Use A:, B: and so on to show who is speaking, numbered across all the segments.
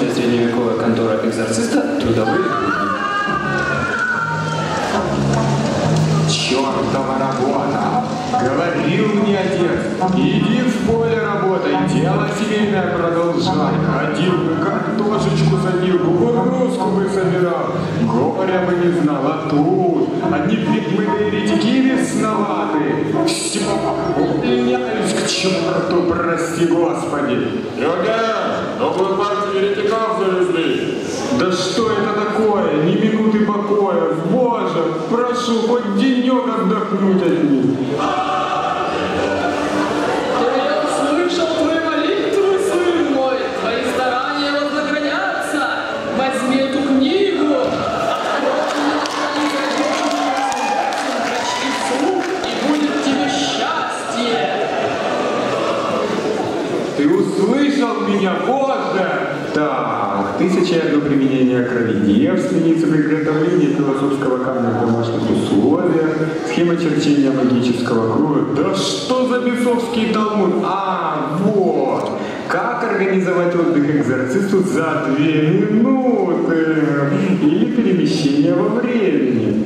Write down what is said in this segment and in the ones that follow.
A: Обычная средневековая контора экзорциста трудовые
B: Чертова работа! Говорил мне отец, иди в поле работай, дело семейное продолжай. Ходил бы, картошечку садил, кукурузку бы собирал. Горя бы не знал, а тут одни предмытые еретики весноваты. Все, увольняюсь к черту, прости господи.
C: Йоген, новую партию еретиков завезли.
B: Да что это такое? Ни минуты покоя. Боже, прошу, хоть денек отдохнуть от них.
D: Я услышал и
B: одно применение крови девственницы, приготовление философского камня в домашних условиях, схема черчения магического круга. Да что за бесовский талмуд? А, вот! Как организовать отдых экзорцисту за две минуты? Или перемещение во времени?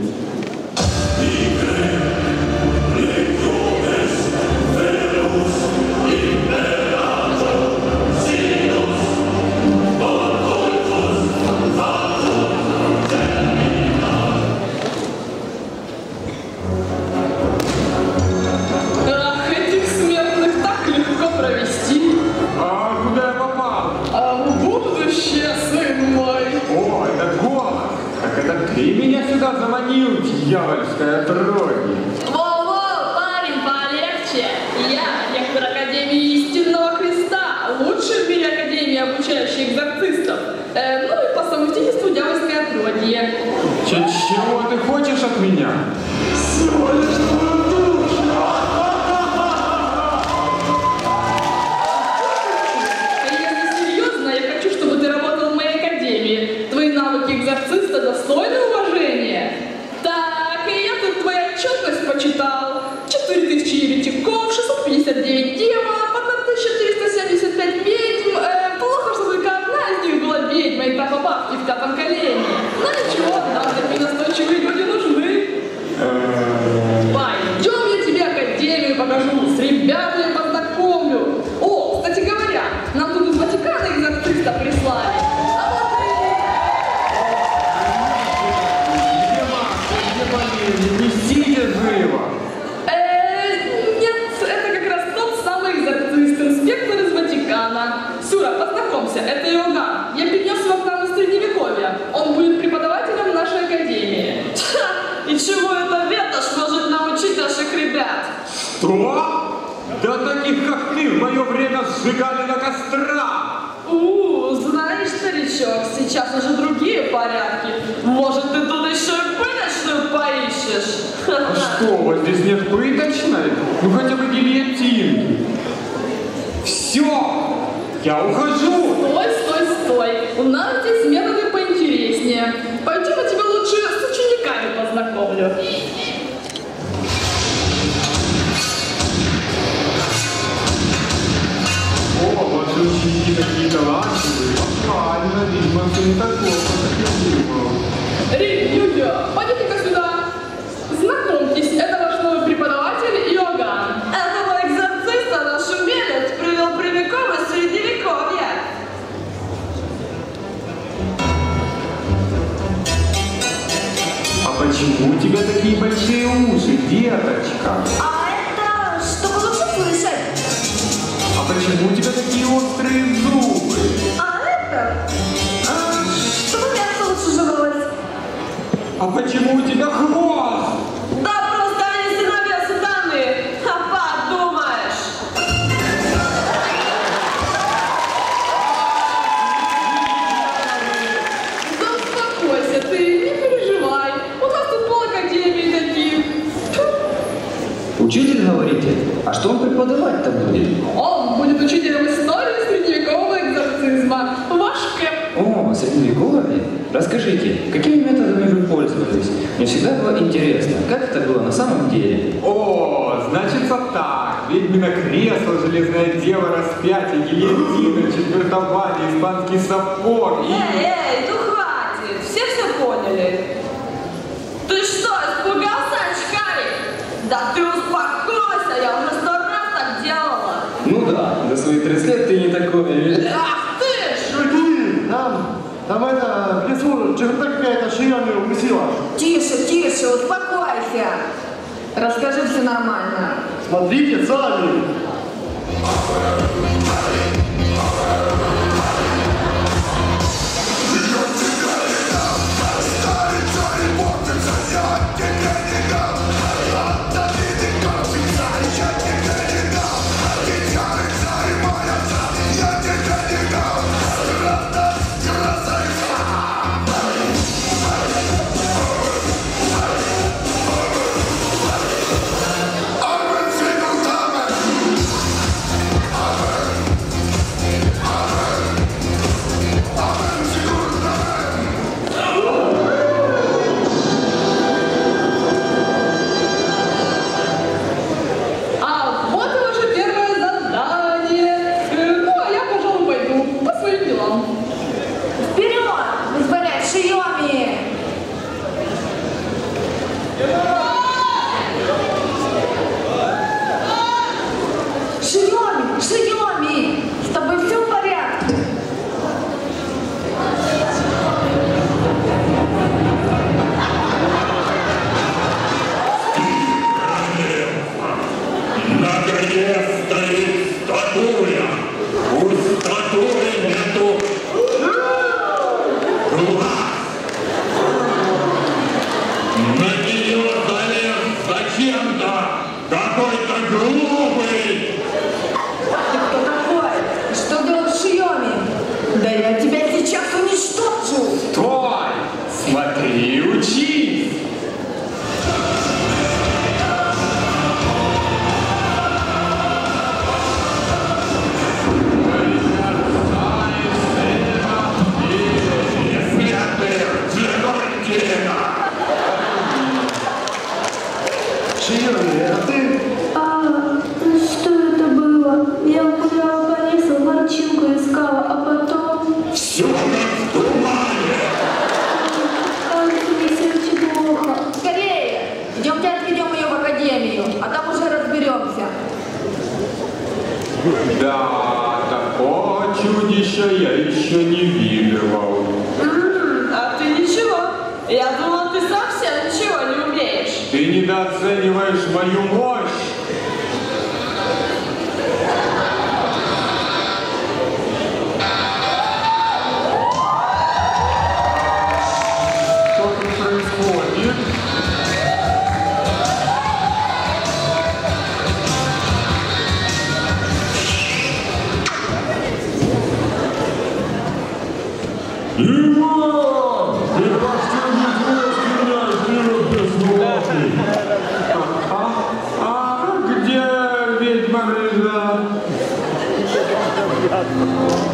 B: Сюда заманил, дьявольская отродье!
D: Во-во, парень, полегче. Я ректор Академии Истинного Христа, лучшей в мире Академии, обучающей экзорцистов. Э, ну и по совместительству дьявольское отродье.
B: Чего ты хочешь от меня?
D: Всего лишь тут твою отчетность Ватикана. Сура, познакомься, это Иоганн. Я перенес его к нам из Средневековья. Он будет преподавателем нашей академии.
E: И чего эта ветошь может научить наших ребят?
B: Что? Да таких, как ты, в мое время сжигали на кострах!
E: У, знаешь, старичок, сейчас уже другие порядки. Может, ты тут еще и пылочную поищешь?
B: А что, у вас здесь нет пыточной? Ну хотя бы гильотинки. Все! Я ухожу!
D: Стой, стой, стой. У нас здесь методы поинтереснее. Пойдем, я тебя лучше с учениками познакомлю.
B: О, ваши ученики такие талантливые. Правильно, видимо, все не так плохо, как я думал.
D: Рик,
B: деточка?
E: А это чтобы лучше слышать.
B: А почему у тебя такие острые зубы?
E: А это а, чтобы мясо лучше жевалось.
B: А почему у тебя хвост?
A: Расскажите, какими методами вы пользовались? Мне всегда было интересно, как это было на самом деле.
B: О, значит, Кажется так. Ведьмино кресло, железное дело, распятие, гильотина, четвертование, испанский сапог и...
E: Эй, эй, ну хватит, все все поняли. Ты что, испугался, очкарик? Да ты успокойся, я уже сто раз так делала.
A: Ну да, до своих 30 лет ты не такой.
E: Ах
F: там, это, в лесу черта какая-то шиями укусила.
E: Тише, тише, успокойся. Расскажи все нормально.
F: Смотрите сами.
E: Tako je tako Да,
B: такого чудища я еще не видывал.
E: А ты ничего? Я думала, ты совсем ничего не умеешь.
B: Ты недооцениваешь мою мощь!
D: Это